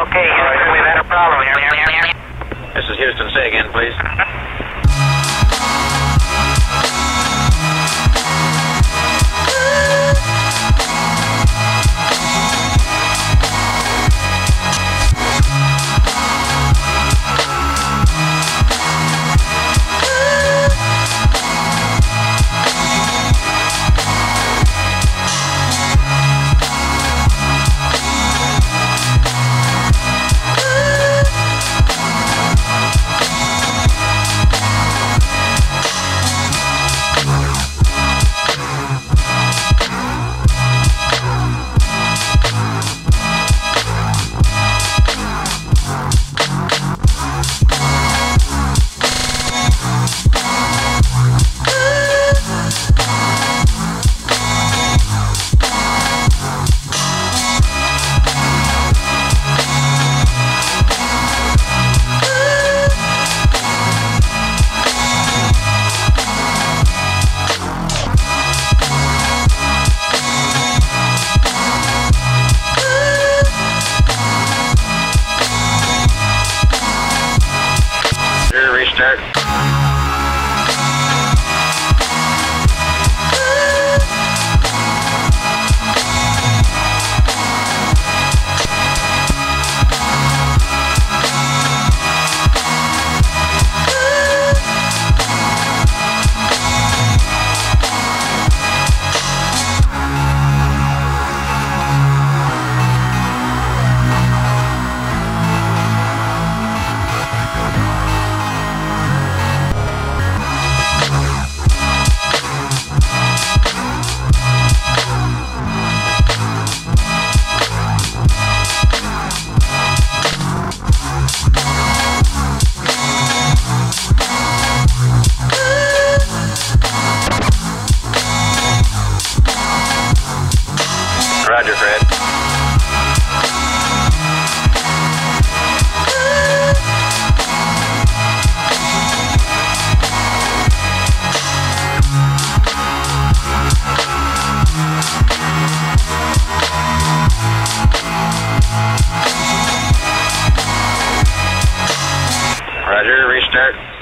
Okay, Houston, we've had a problem here. This is Houston. Say again, please. Restart. Roger, Fred. Roger, restart.